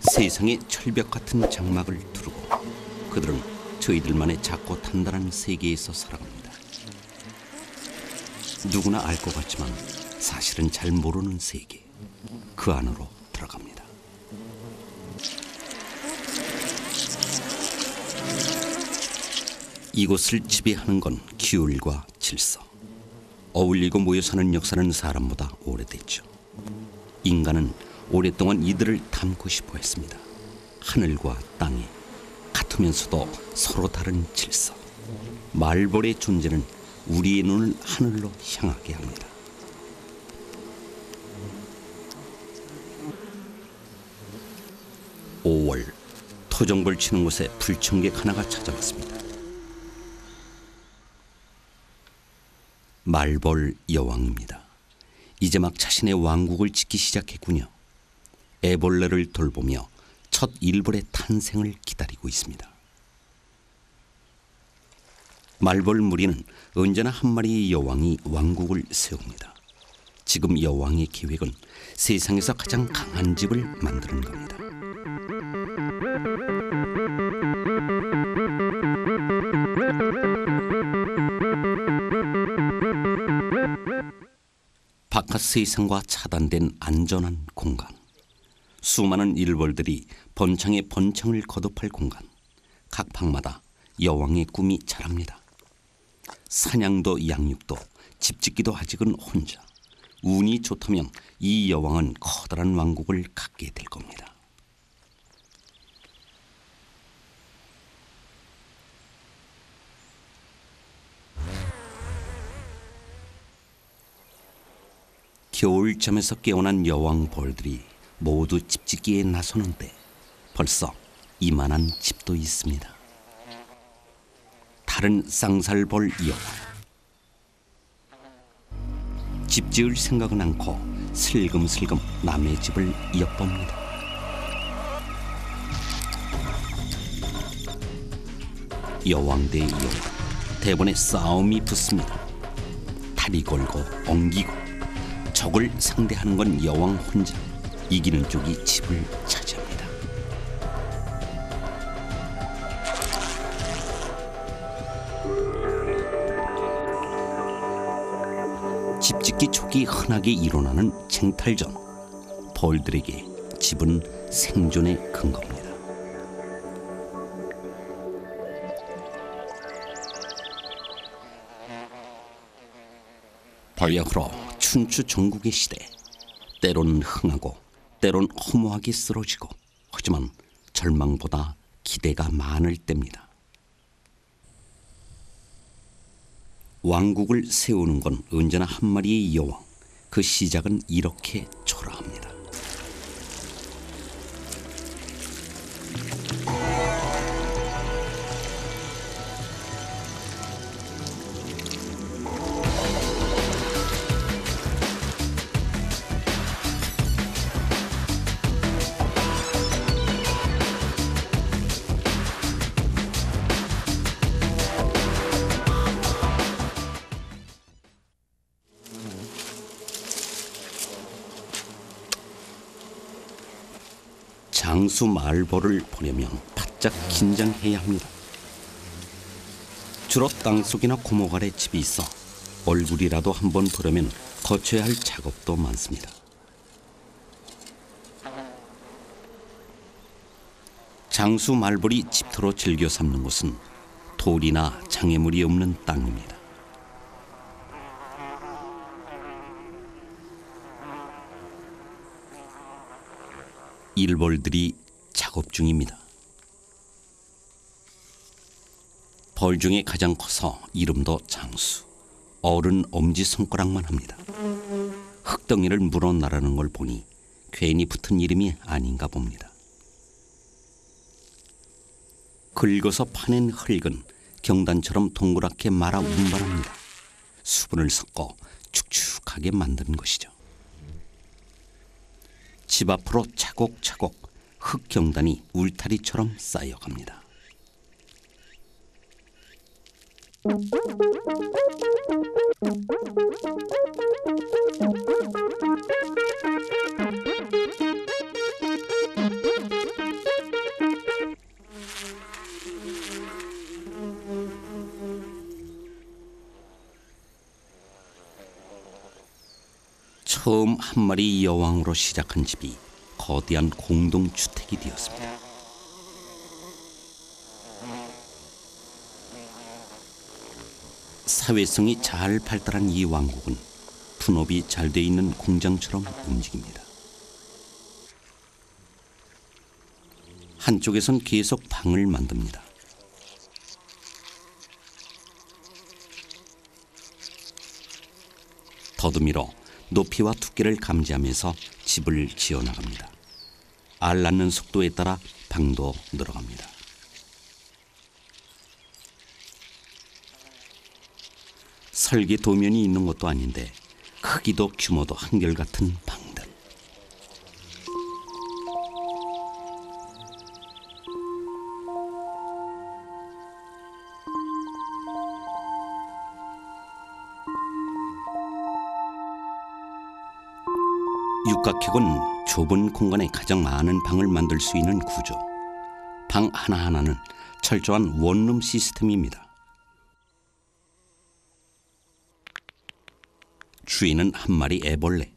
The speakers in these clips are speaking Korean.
세상에 철벽 같은 장막을 두르고 그들은 저희들만의 작고 단단한 세계에서 살아갑니다. 누구나 알 것 같지만 사실은 잘 모르는 세계 그 안으로 들어갑니다. 이곳을 지배하는 건 기울과 질서. 어울리고 모여 사는 역사는 사람보다 오래됐죠. 인간은 오랫동안 이들을 담고 싶어 했습니다. 하늘과 땅에 같으면서도 서로 다른 질서. 말벌의 존재는 우리의 눈을 하늘로 향하게 합니다. 오월 토종벌 치는 곳에 불청객 하나가 찾아왔습니다. 말벌 여왕입니다. 이제 막 자신의 왕국을 짓기 시작했군요. 애벌레를 돌보며 첫 일벌의 탄생을 기다리고 있습니다. 말벌 무리는 언제나 한 마리의 여왕이 왕국을 세웁니다. 지금 여왕의 계획은 세상에서 가장 강한 집을 만드는 겁니다. 바깥 세상과 차단된 안전한 공간. 수많은 일벌들이 번창에 번창을 거듭할 공간. 각 방마다 여왕의 꿈이 자랍니다. 사냥도 양육도 집짓기도 아직은 혼자. 운이 좋다면 이 여왕은 커다란 왕국을 갖게 될 겁니다. 겨울잠에서 깨어난 여왕 벌들이 모두 집짓기에 나서는데 벌써 이만한 집도 있습니다. 다른 쌍살벌 여왕. 집 지을 생각은 않고 슬금슬금 남의 집을 엿봅니다. 여왕 대 여왕 대본에 싸움이 붙습니다. 다리 걸고 엉기고 적을 상대하는 건 여왕 혼자 이기는 쪽이 집을 차지합니다. 집짓기 촉이 흔하게 일어나는 쟁탈전 벌들에게 집은 생존의 근거입니다. 벌약으로 춘추 전국의 시대 때론 흥하고 때론 허무하게 쓰러지고 하지만 절망보다 기대가 많을 때입니다. 왕국을 세우는 건 언제나 한 마리의 여왕 그 시작은 이렇게 초라합니다. 장수 말벌을 보려면 바짝 긴장해야 합니다. 주로 땅속이나 고목 아래 집이 있어 얼굴이라도 한번 보려면 거쳐야 할 작업도 많습니다. 장수 말벌이 집터로 즐겨 삼는 곳은 돌이나 장애물이 없는 땅입니다. 일벌들이 작업 중입니다. 벌 중에 가장 커서 이름도 장수. 어른 엄지 손가락만 합니다. 흙덩이를 물어 나르는 걸 보니 괜히 붙은 이름이 아닌가 봅니다. 긁어서 파낸 흙은 경단처럼 동그랗게 말아 운반합니다. 수분을 섞어 축축하게 만드는 것이죠. 집 앞으로 차곡차곡 흑경단이 울타리처럼 쌓여갑니다. 처음 한 마리 여왕으로 시작한 집이 거대한 공동주택이 되었습니다. 사회성이 잘 발달한 이 왕국은 분업이 잘 돼 있는 공장처럼 움직입니다. 한쪽에선 계속 방을 만듭니다. 더듬이로 높이와 두께를 감지하면서 집을 지어 나갑니다. 알 낳는 속도에 따라 방도 늘어갑니다. 설계 도면이 있는 것도 아닌데 크기도 규모도 한결같은 방들. 육각형은 좁은 공간에 가장 많은 방을 만들 수 있는 구조. 방 하나하나는 철저한 원룸 시스템입니다. 주인은 한 마리 애벌레.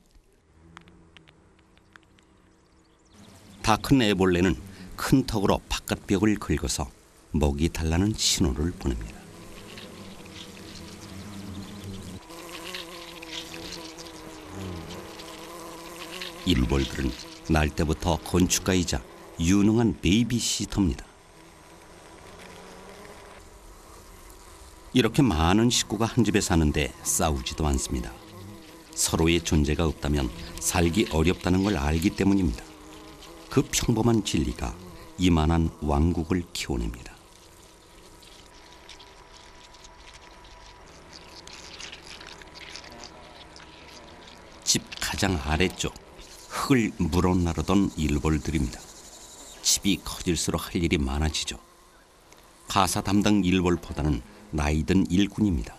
다 큰 애벌레는 큰 턱으로 바깥 벽을 긁어서 먹이 달라는 신호를 보냅니다. 일벌들은 날 때부터 건축가이자 유능한 베이비시터입니다. 이렇게 많은 식구가 한 집에 사는데 싸우지도 않습니다. 서로의 존재가 없다면 살기 어렵다는 걸 알기 때문입니다. 그 평범한 진리가 이만한 왕국을 키워냅니다. 집 가장 아래쪽 흙을 물어 나르던 일벌들입니다. 집이 커질수록 할 일이 많아지죠. 가사 담당 일벌보다는 나이든 일꾼입니다.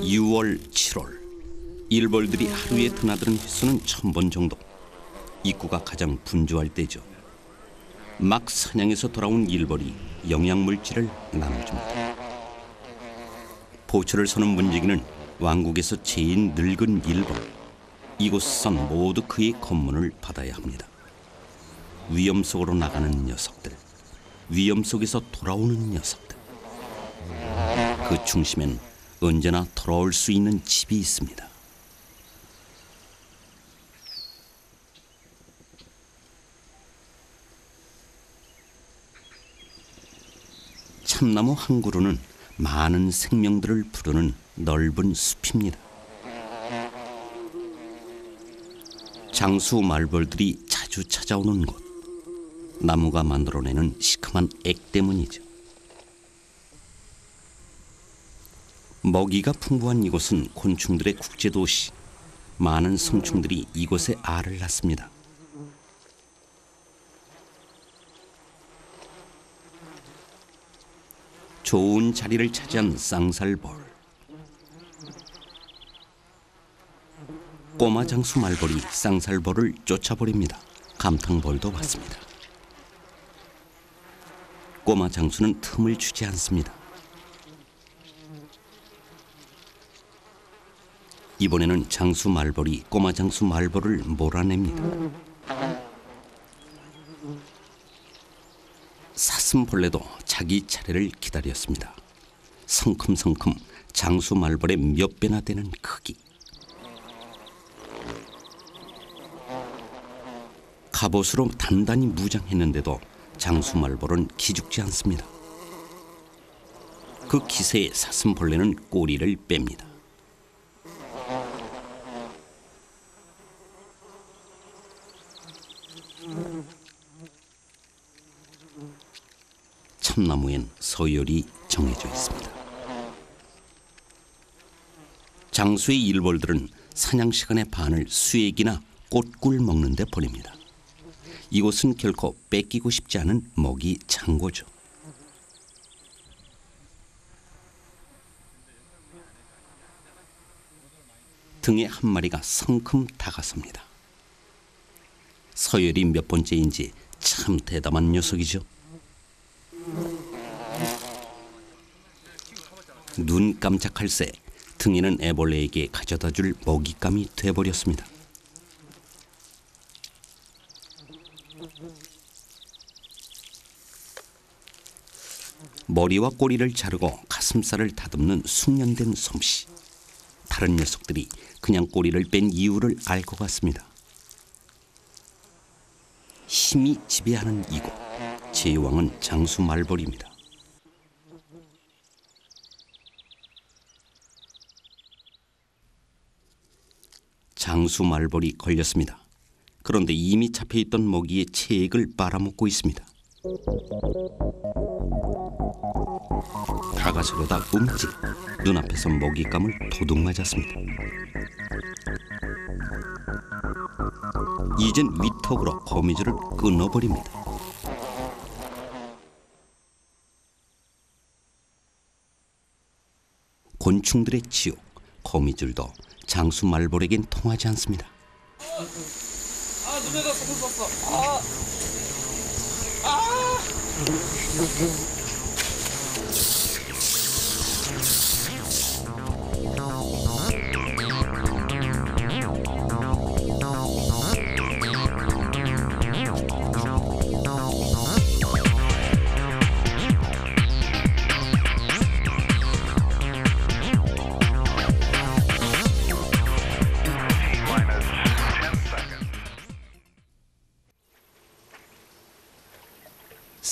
(6월 7월) 일벌들이 하루에 드나드는 횟수는 천 번 정도 입구가 가장 분주할 때죠 막 사냥에서 돌아온 일벌이 영양물질을 나눠줍니다 보초를 서는 문지기는 왕국에서 제일 늙은 일벌 이곳 선 모두 그의 검문을 받아야 합니다 위험 속으로 나가는 녀석들 위험 속에서 돌아오는 녀석들 그 중심엔 언제나 돌아올 수 있는 집이 있습니다. 참나무 한 그루는 많은 생명들을 부르는 넓은 숲입니다. 장수 말벌들이 자주 찾아오는 곳. 나무가 만들어내는 시큼한 액 때문이죠. 먹이가 풍부한 이곳은 곤충들의 국제도시. 많은 성충들이 이곳에 알을 낳습니다. 좋은 자리를 차지한 쌍살벌. 꼬마 장수 말벌이 쌍살벌을 쫓아버립니다. 감탕벌도 왔습니다. 꼬마 장수는 틈을 주지 않습니다. 이번에는 장수 말벌이 꼬마 장수 말벌을 몰아냅니다. 사슴벌레도 자기 차례를 기다렸습니다. 성큼성큼 장수 말벌의 몇 배나 되는 크기. 갑옷으로 단단히 무장했는데도 장수 말벌은 기죽지 않습니다. 그 기세에 사슴벌레는 꼬리를 뺍니다. 참 나무엔 서열이 정해져 있습니다. 장수의 일벌들은 사냥 시간의 반을 수액이나 꽃꿀 먹는 데 보냅니다. 이곳은 결코 뺏기고 싶지 않은 먹이 창고죠. 등에 한 마리가 성큼 다가섭니다. 서열이 몇 번째인지 참 대담한 녀석이죠. 눈 깜짝할 새 등에는 애벌레에게 가져다 줄 먹잇감이 돼버렸습니다. 머리와 꼬리를 자르고 가슴살을 다듬는 숙련된 솜씨. 다른 녀석들이 그냥 꼬리를 뺀 이유를 알 것 같습니다. 힘이 지배하는 이곳. 제왕은 장수 말벌입니다. 장수 말벌이 걸렸습니다. 그런데 이미 잡혀있던 먹이의 체액을 빨아먹고 있습니다. 다가서려다 움찔 눈앞에서 먹잇감을 도둑 맞았습니다. 이젠 위턱으로 거미줄을 끊어버립니다. 곤충들의 지옥 거미줄도 장수 말벌에겐 통하지 않습니다. 아 눈에다 손을 썼어. 아. 아.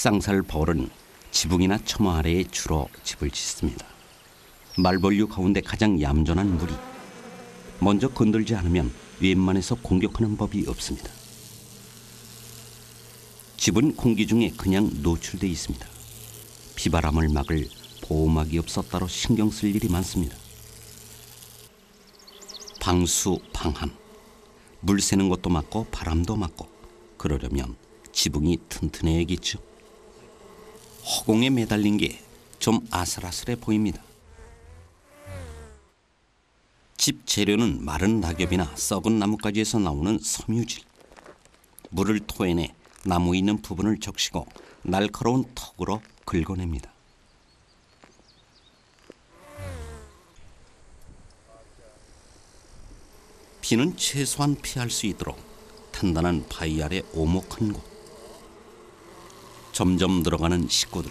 쌍살벌은 지붕이나 처마 아래에 주로 집을 짓습니다. 말벌류 가운데 가장 얌전한 무리. 먼저 건들지 않으면 웬만해서 공격하는 법이 없습니다. 집은 공기 중에 그냥 노출돼 있습니다. 비바람을 막을 보호막이 없어 따로 신경 쓸 일이 많습니다. 방수, 방함. 물 새는 것도 막고 바람도 막고 그러려면 지붕이 튼튼해야겠죠. 허공에 매달린 게 좀 아슬아슬해 보입니다. 집 재료는 마른 낙엽이나 썩은 나뭇가지에서 나오는 섬유질. 물을 토해내 나무 있는 부분을 적시고 날카로운 턱으로 긁어냅니다. 비는 최소한 피할 수 있도록 단단한 바위 아래 오목한 곳. 점점 늘어가는 식구들.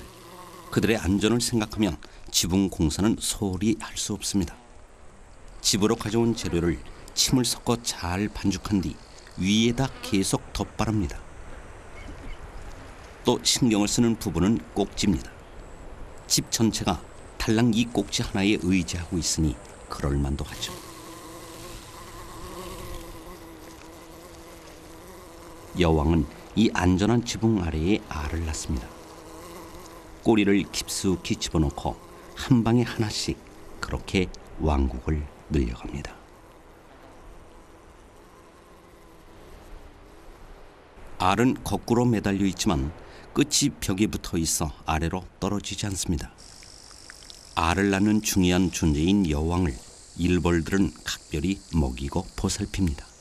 그들의 안전을 생각하면 지붕 공사는 소홀히 할 수 없습니다. 집으로 가져온 재료를 침을 섞어 잘 반죽한 뒤 위에다 계속 덧바릅니다. 또 신경을 쓰는 부분은 꼭지입니다. 집 전체가 달랑 이 꼭지 하나에 의지하고 있으니 그럴만도 하죠. 여왕은 이 안전한 지붕 아래에 알을 낳습니다. 꼬리를 깊숙이 집어넣고 한 방에 하나씩 그렇게 왕국을 늘려갑니다. 알은 거꾸로 매달려 있지만 끝이 벽에 붙어 있어 아래로 떨어지지 않습니다. 알을 낳는 중요한 존재인 여왕을 일벌들은 각별히 먹이고 보살핍니다.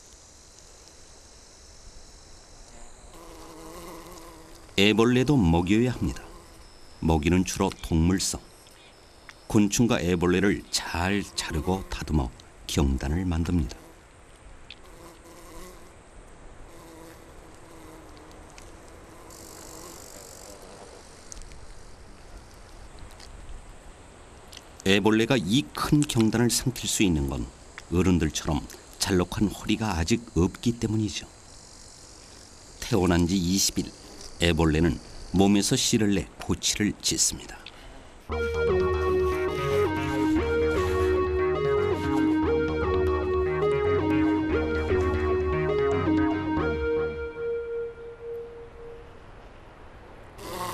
애벌레도 먹여야 합니다. 먹이는 주로 동물성. 곤충과 애벌레를 잘 자르고 다듬어 경단을 만듭니다. 애벌레가 이 큰 경단을 삼킬 수 있는 건 어른들처럼 잘록한 허리가 아직 없기 때문이죠. 태어난 지 20일, 애벌레는 몸에서 씨를 내 고치를 짓습니다.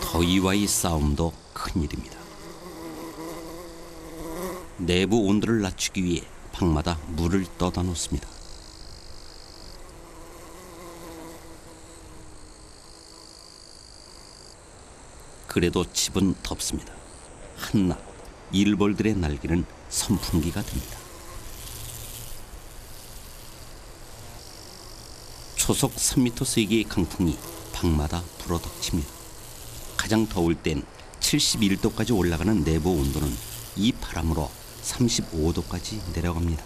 더위와의 싸움도 큰일입니다. 내부 온도를 낮추기 위해 방마다 물을 떠다 놓습니다. 그래도 집은 덥습니다. 한낮 일벌들의 날개는 선풍기가 됩니다. 초속 3m 세기의 강풍이 방마다 불어닥칩니다. 가장 더울 땐 71도까지 올라가는 내부 온도는 이 바람으로 35도까지 내려갑니다.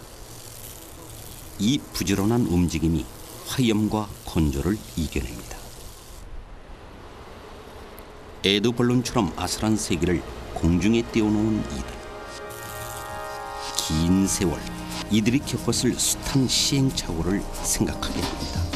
이 부지런한 움직임이 화염과 건조를 이겨냅니다. 에드벌룬처럼 아슬한 세기를 공중에 띄워놓은 이들. 긴 세월 이들이 겪었을 숱한 시행착오를 생각하게 합니다.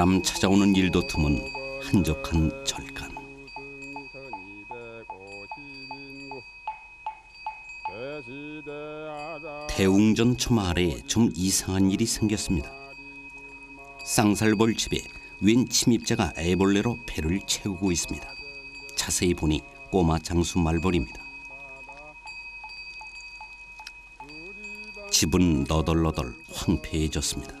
사람 찾아오는 일도 드문 한적한 절간. 대웅전 초마 아래에 좀 이상한 일이 생겼습니다. 쌍살벌 집에 웬 침입자가 애벌레로 배를 채우고 있습니다. 자세히 보니 꼬마 장수 말벌입니다. 집은 너덜너덜 황폐해졌습니다.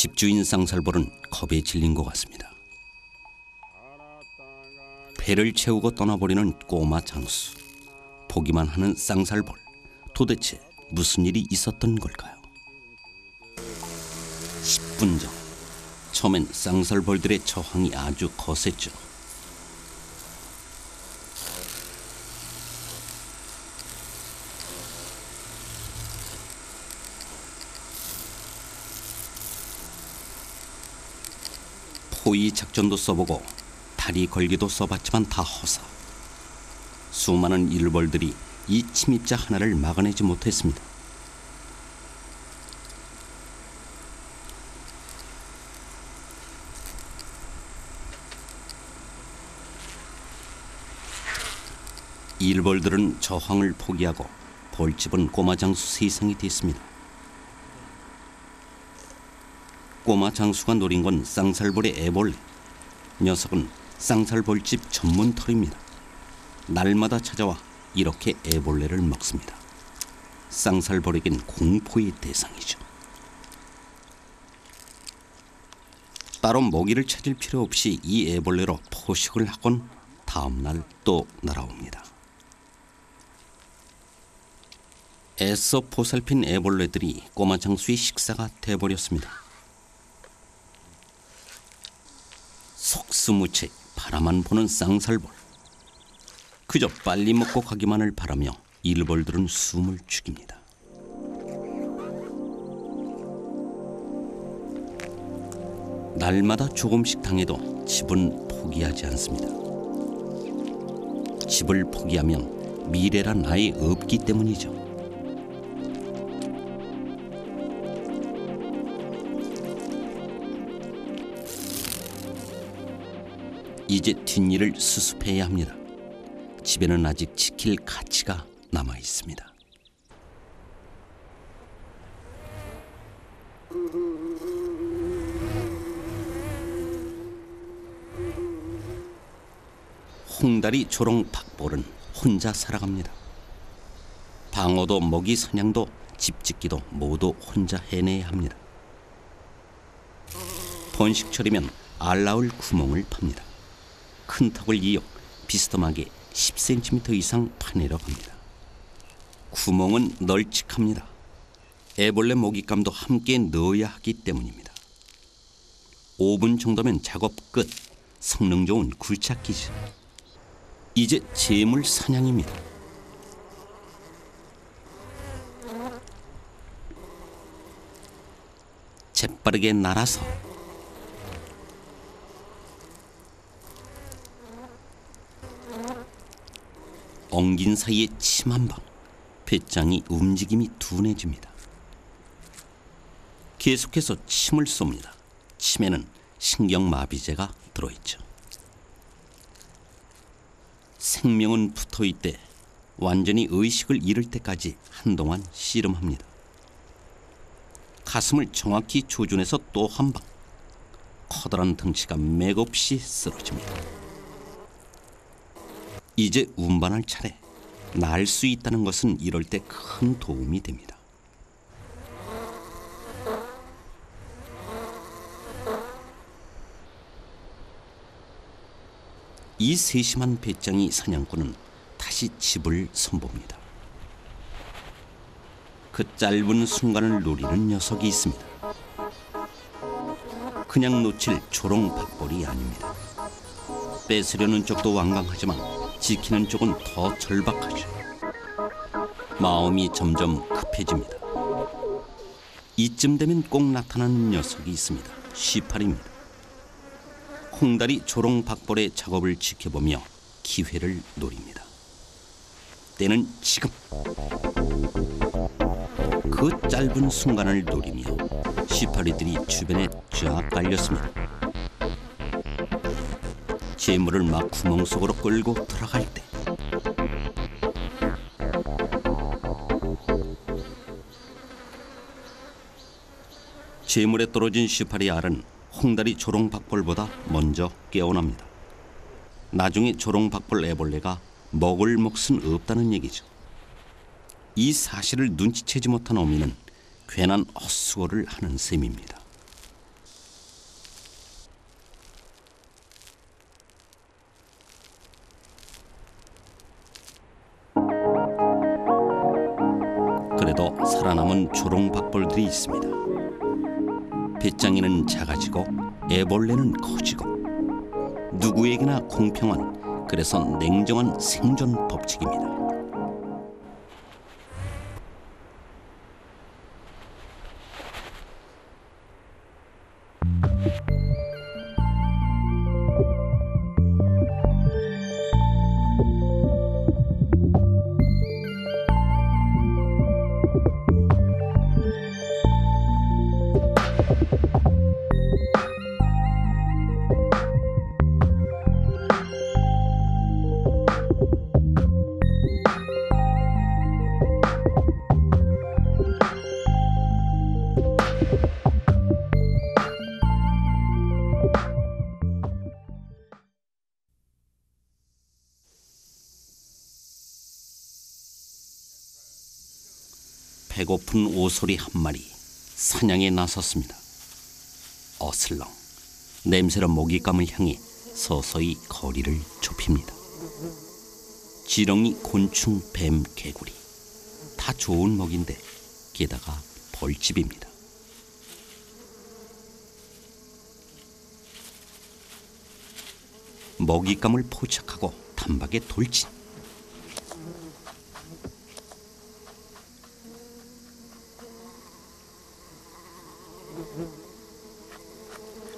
집주인 쌍살벌은 겁에 질린 것 같습니다. 배를 채우고 떠나버리는 꼬마 장수. 보기만 하는 쌍살벌. 도대체 무슨 일이 있었던 걸까요? 10분 전. 처음엔 쌍살벌들의 저항이 아주 거셌죠. 포위 작전도 써보고 다리 걸기도 써봤지만 다 허사. 수많은 일벌들이 이 침입자 하나를 막아내지 못했습니다. 일벌들은 저항을 포기하고 벌집은 꼬마 장수 세상이 됐습니다. 꼬마 장수가 노린 건 쌍살벌의 애벌레. 녀석은 쌍살벌집 전문 털입니다. 날마다 찾아와 이렇게 애벌레를 먹습니다. 쌍살벌에겐 공포의 대상이죠. 따로 먹이를 찾을 필요 없이 이 애벌레로 포식을 하곤 다음날 또 날아옵니다. 애써 보살핀 애벌레들이 꼬마 장수의 식사가 돼버렸습니다. 속수무책 바라만 보는 쌍살벌. 그저 빨리 먹고 가기만을 바라며 일벌들은 숨을 죽입니다. 날마다 조금씩 당해도 집은 포기하지 않습니다. 집을 포기하면 미래란 아예 없기 때문이죠. 이제 뒷일을 수습해야 합니다. 집에는 아직 지킬 가치가 남아 있습니다. 홍다리 조롱 박볼은 혼자 살아갑니다. 방어도 먹이 사냥도 집 짓기도 모두 혼자 해내야 합니다. 번식철이면 알라울 구멍을 팝니다. 큰 턱을 이어 비스듬하게 10cm 이상 파내려 갑니다. 구멍은 널찍합니다. 애벌레 먹잇감도 함께 넣어야 하기 때문입니다. 5분 정도면 작업 끝. 성능 좋은 굴착기죠. 이제 재물 사냥입니다. 재빠르게 날아서 엉긴 사이에 침 한 방, 배짱이 움직임이 둔해집니다. 계속해서 침을 쏩니다. 침에는 신경마비제가 들어있죠. 생명은 붙어있대 완전히 의식을 잃을 때까지 한동안 씨름합니다. 가슴을 정확히 조준해서 또 한 방. 커다란 덩치가 맥없이 쓰러집니다. 이제 운반할 차례. 날 수 있다는 것은 이럴 때 큰 도움이 됩니다. 이 세심한 배짱이 사냥꾼은 다시 집을 선봅니다. 그 짧은 순간을 노리는 녀석이 있습니다. 그냥 놓칠 조롱 밥벌이 아닙니다. 뺏으려는 쪽도 완강하지만 지키는 쪽은 더 절박하죠. 마음이 점점 급해집니다. 이쯤 되면 꼭 나타나는 녀석이 있습니다. 시팔입니다. 홍다리 조롱 박벌의 작업을 지켜보며 기회를 노립니다. 때는 지금. 그 짧은 순간을 노리며 시파리들이 주변에 쫙 깔렸습니다. 재물을 막 구멍 속으로 끌고 들어갈 때 재물에 떨어진 시파리 알은 홍다리 조롱박벌보다 먼저 깨어납니다. 나중에 조롱박벌 애벌레가 먹을 몫은 없다는 얘기죠. 이 사실을 눈치채지 못한 어미는 괜한 헛수고를 하는 셈입니다. 살아남은 조롱박벌들이 있습니다. 배짱이는 작아지고 애벌레는 커지고 누구에게나 공평한 그래서 냉정한 생존 법칙입니다. 고픈 오소리 한 마리 사냥에 나섰습니다. 어슬렁 냄새로 먹잇감을 향해 서서히 거리를 좁힙니다. 지렁이, 곤충, 뱀, 개구리 다 좋은 먹인데 게다가 벌집입니다. 먹잇감을 포착하고 단박에 돌진.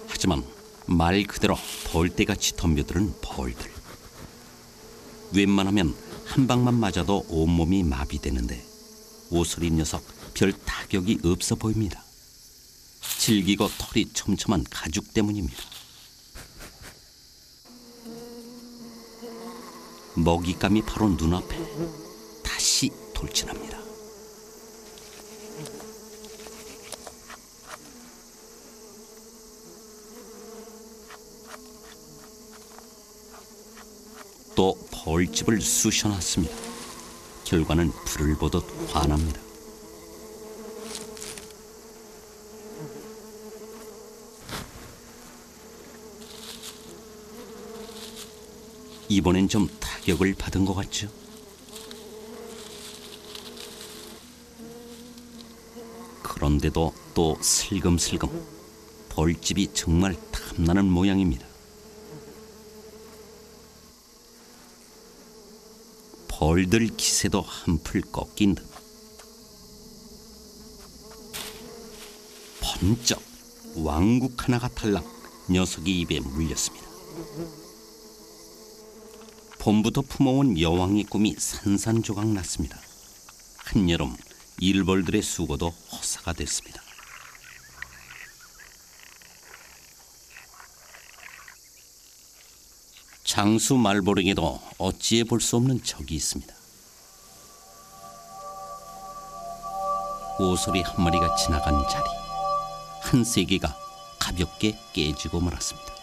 하지만 말 그대로 벌떼같이 덤벼드는 벌들. 웬만하면 한 방만 맞아도 온몸이 마비되는데 오소리 녀석 별 타격이 없어 보입니다. 질기고 털이 촘촘한 가죽 때문입니다. 먹잇감이 바로 눈앞에 다시 돌진합니다. 또 벌집을 쑤셔놨습니다. 결과는 불을 보듯 환합니다. 이번엔 좀 타격을 받은 것 같죠? 그런데도 또 슬금슬금 벌집이 정말 탐나는 모양입니다. 벌들 기세도 한풀 꺾인 듯 번쩍 왕국 하나가 탈락 녀석이 입에 물렸습니다. 봄부터 품어온 여왕의 꿈이 산산조각 났습니다. 한여름 일벌들의 수고도 허사가 됐습니다. 장수 말보령에도 어찌해 볼 수 없는 적이 있습니다. 오소리 한 마리가 지나간 자리 한 세계가 가볍게 깨지고 말았습니다.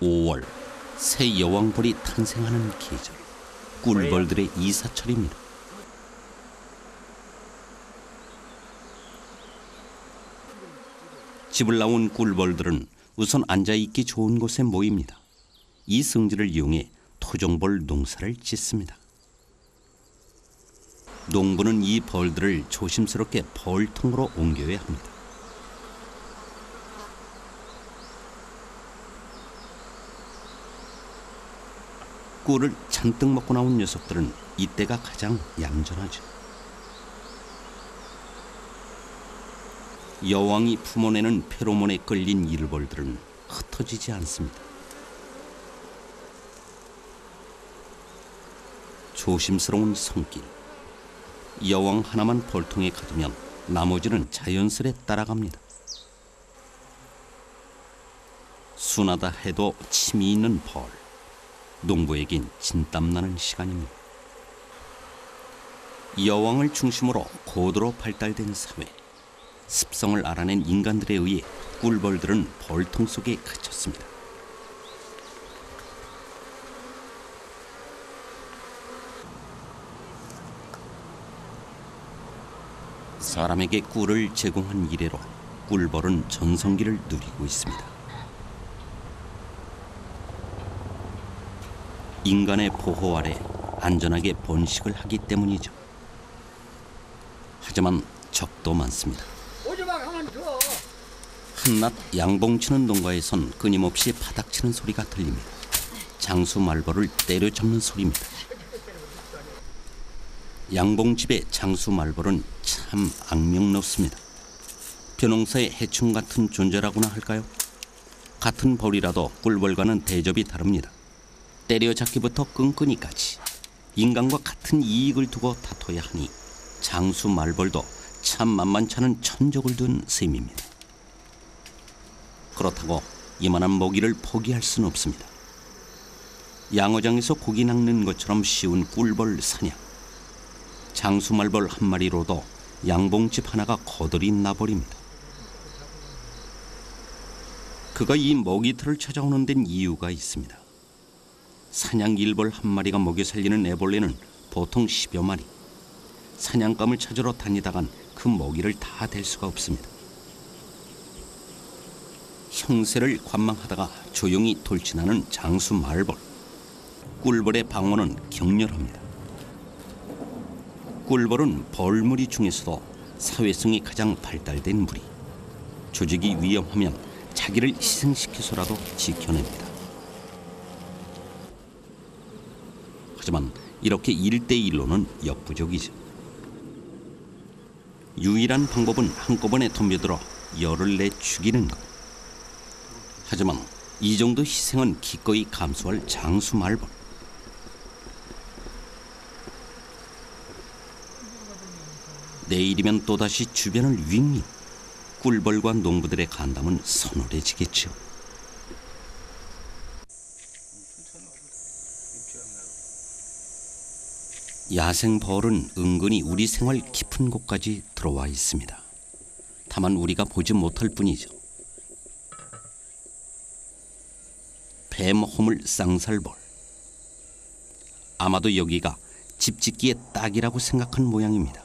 5월 새 여왕벌이 탄생하는 계절 꿀벌들의 이사철입니다. 집을 나온 꿀벌들은 우선 앉아있기 좋은 곳에 모입니다. 이 성질을 이용해 토종벌 농사를 짓습니다. 농부는 이 벌들을 조심스럽게 벌통으로 옮겨야 합니다. 꿀을 잔뜩 먹고 나온 녀석들은 이때가 가장 얌전하죠. 여왕이 품어내는 페로몬에 끌린 일벌들은 흩어지지 않습니다. 조심스러운 손길. 여왕 하나만 벌통에 가두면 나머지는 자연스레 따라갑니다. 순하다 해도 침이 있는 벌. 농부에겐 진땀나는 시간입니다. 여왕을 중심으로 고도로 발달된 사회. 습성을 알아낸 인간들에 의해 꿀벌들은 벌통 속에 갇혔습니다. 사람에게 꿀을 제공한 이래로 꿀벌은 전성기를 누리고 있습니다. 인간의 보호 아래 안전하게 번식을 하기 때문이죠. 하지만 적도 많습니다. 둬. 한낮 양봉치는 농가에선 끊임없이 바닥치는 소리가 들립니다. 장수 말벌을 때려잡는 소리입니다. 양봉집의 장수 말벌은 참 악명높습니다. 벼농사의 해충 같은 존재라고나 할까요? 같은 벌이라도 꿀벌과는 대접이 다릅니다. 때려잡기부터 끈끈이까지 인간과 같은 이익을 두고 다퉈야 하니 장수 말벌도 참 만만찮은 천적을 둔 셈입니다. 그렇다고 이만한 먹이를 포기할 수는 없습니다. 양어장에서 고기 낚는 것처럼 쉬운 꿀벌 사냥. 장수말벌 한 마리로도 양봉집 하나가 거들이 나버립니다. 그가 이 먹이틀을 찾아오는 데는 이유가 있습니다. 사냥 일벌 한 마리가 먹여 살리는 애벌레는 보통 10여 마리. 사냥감을 찾으러 다니다간 그 먹이를 다 댈 수가 없습니다. 형세를 관망하다가 조용히 돌진하는 장수 말벌. 꿀벌의 방어는 격렬합니다. 꿀벌은 벌무리 중에서도 사회성이 가장 발달된 무리. 조직이 위험하면 자기를 희생시켜서라도 지켜냅니다. 하지만 이렇게 일대일로는 역부족이죠. 유일한 방법은 한꺼번에 덤벼들어 열을 내 죽이는 것. 하지만 이 정도 희생은 기꺼이 감수할 장수 말벌. 내일이면 또다시 주변을 윙윙. 꿀벌과 농부들의 간담은 서늘해지겠죠. 야생 벌은 은근히 우리 생활 깊은 곳까지 들어와 있습니다. 다만 우리가 보지 못할 뿐이죠. 뱀 허물 쌍살벌. 아마도 여기가 집 짓기에 딱이라고 생각한 모양입니다.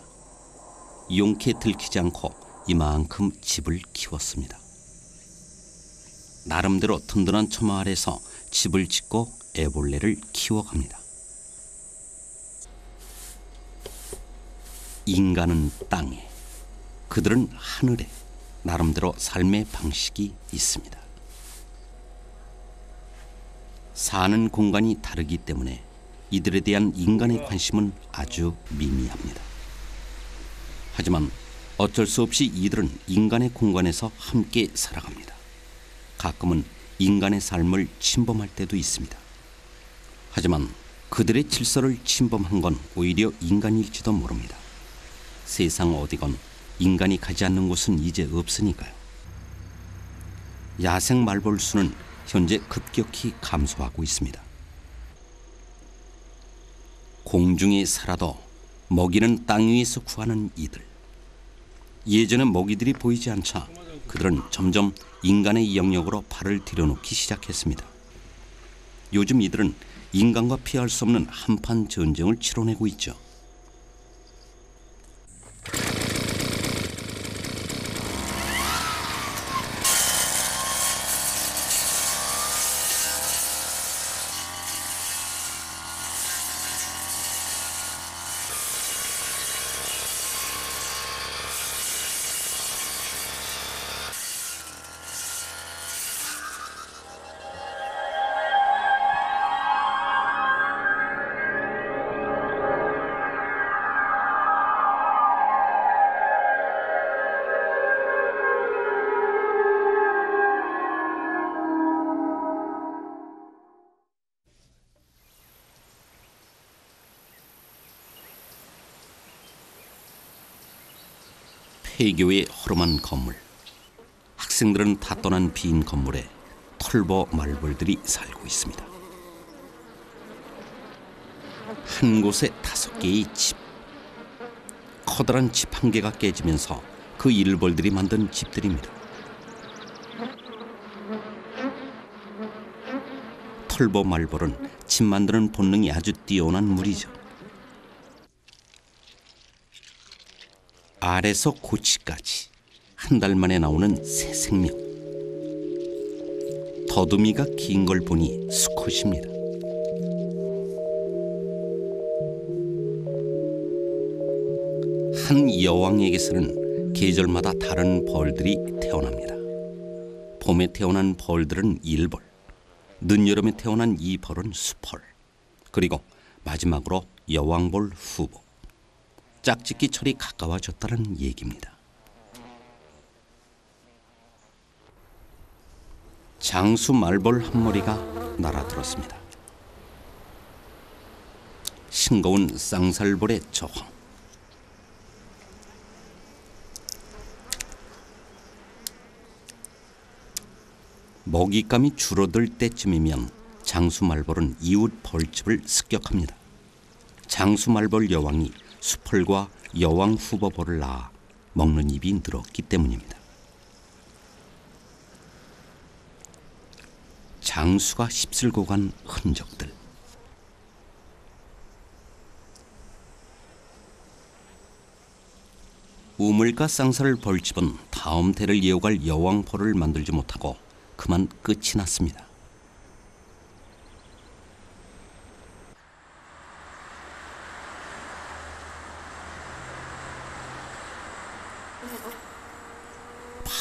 용케 들키지 않고 이만큼 집을 키웠습니다. 나름대로 든든한 처마 아래서 집을 짓고 애벌레를 키워갑니다. 인간은 땅에, 그들은 하늘에 나름대로 삶의 방식이 있습니다. 사는 공간이 다르기 때문에 이들에 대한 인간의 관심은 아주 미미합니다. 하지만 어쩔 수 없이 이들은 인간의 공간에서 함께 살아갑니다. 가끔은 인간의 삶을 침범할 때도 있습니다. 하지만 그들의 질서를 침범한 건 오히려 인간일지도 모릅니다. 세상 어디건 인간이 가지 않는 곳은 이제 없으니까요. 야생 말벌 수는 현재 급격히 감소하고 있습니다. 공중에 살아도 먹이는 땅 위에서 구하는 이들. 예전에 먹이들이 보이지 않자 그들은 점점 인간의 영역으로 발을 들여놓기 시작했습니다. 요즘 이들은 인간과 피할 수 없는 한판 전쟁을 치러내고 있죠. 폐교의 허름한 건물. 학생들은 다 떠난 빈 건물에 털보 말벌들이 살고 있습니다. 한 곳에 다섯 개의 집. 커다란 집 한 개가 깨지면서 그 일벌들이 만든 집들입니다. 털보 말벌은 집 만드는 본능이 아주 뛰어난 무리죠. 알에서 고치까지 한 달 만에 나오는 새 생명. 더듬이가 긴 걸 보니 수컷입니다. 한 여왕에게서는 계절마다 다른 벌들이 태어납니다. 봄에 태어난 벌들은 일벌, 늦여름에 태어난 이 벌은 수펄, 그리고 마지막으로 여왕벌 후보. 짝짓기 철이 가까워졌다는 얘기입니다. 장수 말벌 한 마리가 날아들었습니다. 싱거운 쌍살벌의 저항. 먹잇감이 줄어들 때쯤이면 장수 말벌은 이웃 벌집을 습격합니다. 장수 말벌 여왕이 수펄과 여왕 후보벌을 낳아 먹는 입이 늘었기 때문입니다. 장수가 휩쓸고 간 흔적들. 우물가 쌍살 벌집은 다음 대를 이어갈 여왕벌을 만들지 못하고 그만 끝이 났습니다.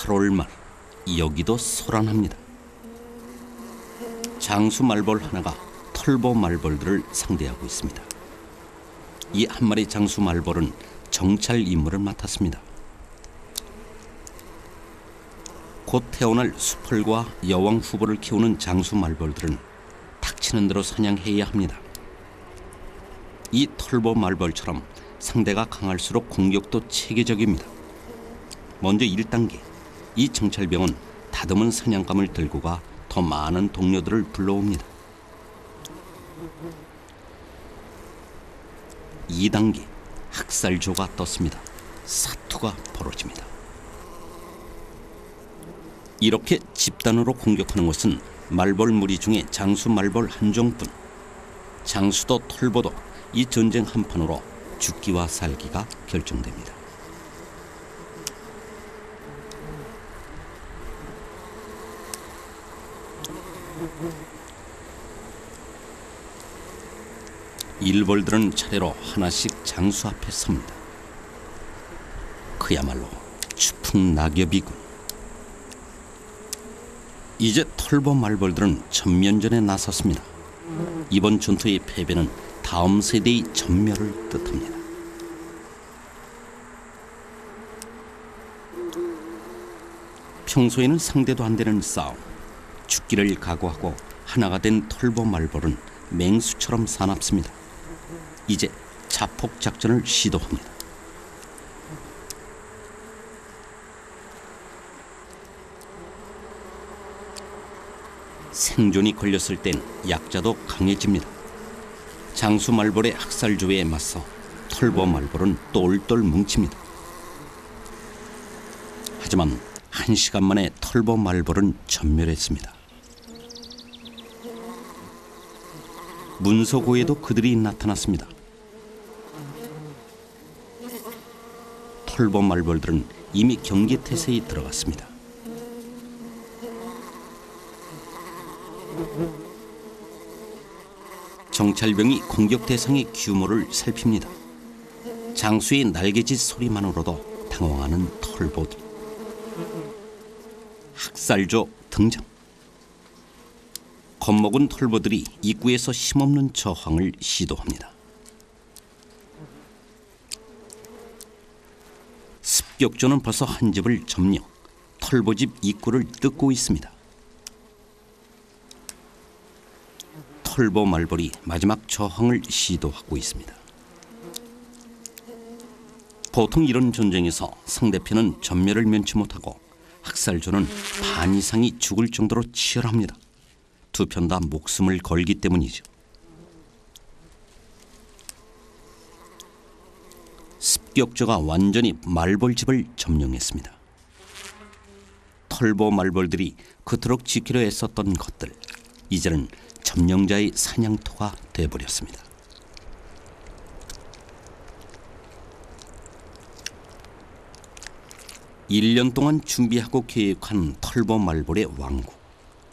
팔월말 여기도 소란합니다. 장수 말벌 하나가 털보 말벌들을 상대하고 있습니다. 이 한 마리 장수 말벌은 정찰 임무를 맡았습니다. 곧 태어날 수펄과 여왕 후보를 키우는 장수 말벌들은 닥치는 대로 사냥해야 합니다. 이 털보 말벌처럼 상대가 강할수록 공격도 체계적입니다. 먼저 1단계 이 정찰병은 다듬은 사냥감을 들고 가 더 많은 동료들을 불러옵니다. 2단계 학살조가 떴습니다. 사투가 벌어집니다. 이렇게 집단으로 공격하는 것은 말벌 무리 중에 장수 말벌 한 종뿐. 장수도 털보도 이 전쟁 한판으로 죽기와 살기가 결정됩니다. 일벌들은 차례로 하나씩 장수 앞에 섭니다. 그야말로 추풍 낙엽이군. 이제 털보 말벌들은 전면전에 나섰습니다. 이번 전투의 패배는 다음 세대의 전멸을 뜻합니다. 평소에는 상대도 안 되는 싸움. 죽기를 각오하고 하나가 된 털보 말벌은 맹수처럼 사납습니다. 이제 자폭 작전을 시도합니다. 생존이 걸렸을 땐 약자도 강해집니다. 장수 말벌의 학살조에 맞서 털보 말벌은 똘똘 뭉칩니다. 하지만 한 시간 만에 털보 말벌은 전멸했습니다. 문서고에도 그들이 나타났습니다. 털보 말벌들은 이미 경계 태세에 들어갔습니다. 정찰병이 공격 대상의 규모를 살핍니다. 장수의 날개짓 소리만으로도 당황하는 털보들. 학살조 등장. 겁먹은 털보들이 입구에서 힘없는 저항을 시도합니다. 습격조는 벌써 한 집을 점령, 털보집 입구를 뜯고 있습니다. 털보 말벌이 마지막 저항을 시도하고 있습니다. 보통 이런 전쟁에서 상대편은 전멸을 면치 못하고 학살조는 반 이상이 죽을 정도로 치열합니다. 두 편 다 목숨을 걸기 때문이죠. 습격조가 완전히 말벌집을 점령했습니다. 털보 말벌들이 그토록 지키려 애썼던 것들 이제는 점령자의 사냥터가 돼버렸습니다. 일 년 동안 준비하고 계획한 털보 말벌의 왕국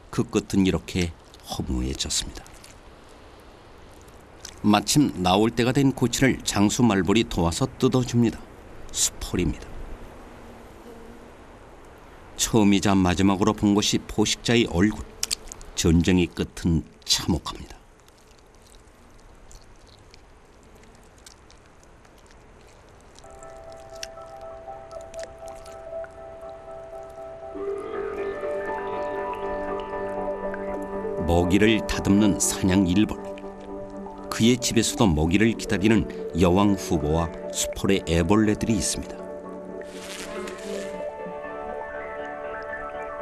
그 끝은 이렇게 허무해졌습니다. 마침 나올 때가 된 고치를 장수 말벌이 도와서 뜯어줍니다. 수폴입니다. 처음이자 마지막으로 본 것이 포식자의 얼굴. 전쟁의 끝은 참혹합니다. 먹이를 다듬는 사냥 일벌. 그의 집에서도 먹이를 기다리는 여왕 후보와 수폴의 애벌레들이 있습니다.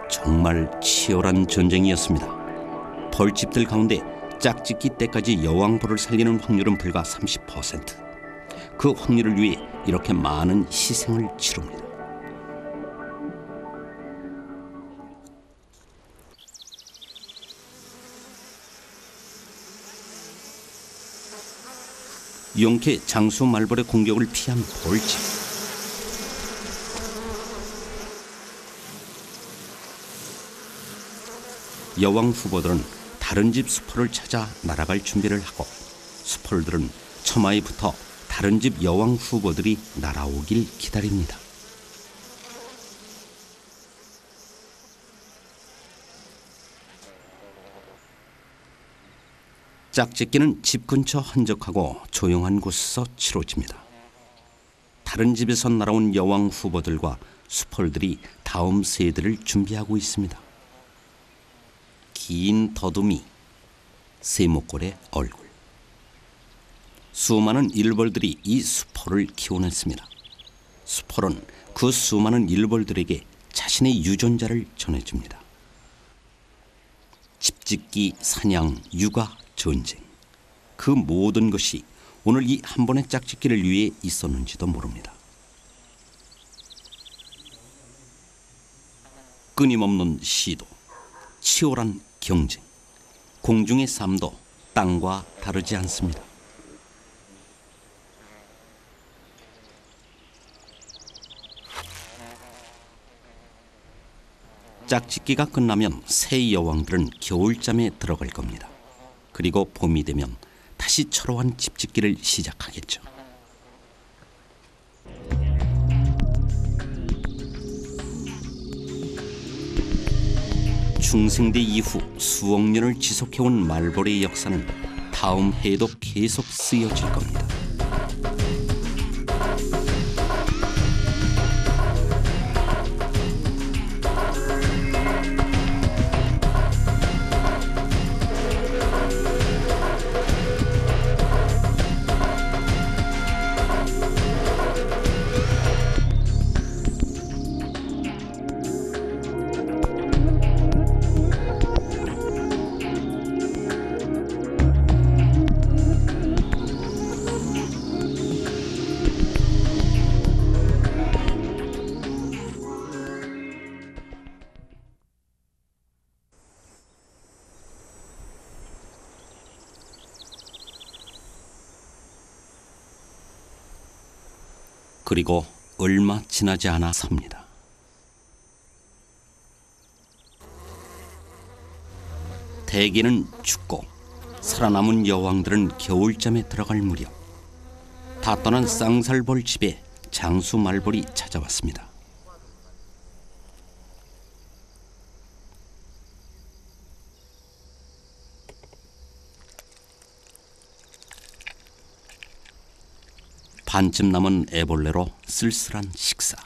정말 치열한 전쟁이었습니다. 벌집들 가운데 짝짓기 때까지 여왕벌을 살리는 확률은 불과 30%. 그 확률을 위해 이렇게 많은 희생을 치릅니다. 용케 장수 말벌의 공격을 피한 벌집. 여왕 후보들은 다른 집 수포를 찾아 날아갈 준비를 하고 수폴들은 처마에 붙어 다른 집 여왕 후보들이 날아오길 기다립니다. 짝짓기는 집 근처 한적하고 조용한 곳에서 치러집니다. 다른 집에서 날아온 여왕 후보들과 수폴들이 다음 세대를 준비하고 있습니다. 긴 더듬이, 세목골의 얼굴. 수많은 일벌들이 이 수포를 키워냈습니다. 수폴은 그 수많은 일벌들에게 자신의 유전자를 전해줍니다. 집짓기, 사냥, 육아, 전쟁. 그 모든 것이 오늘 이 한 번의 짝짓기를 위해 있었는지도 모릅니다. 끊임없는 시도, 치열한 경쟁, 공중의 삶도 땅과 다르지 않습니다. 짝짓기가 끝나면 새 여왕들은 겨울잠에 들어갈 겁니다. 그리고 봄이 되면 다시 초로한 집짓기를 시작하겠죠. 중생대 이후 수억 년을 지속해온 말벌의 역사는 다음 해에도 계속 쓰여질 겁니다. 그리고 얼마 지나지 않아 삽니다. 대개는 죽고 살아남은 여왕들은 겨울잠에 들어갈 무렵 다 떠난 쌍살벌 집에 장수 말벌이 찾아왔습니다. 반쯤 남은 애벌레로 쓸쓸한 식사.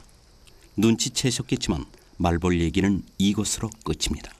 눈치채셨겠지만 말벌 얘기는 이것으로 끝입니다.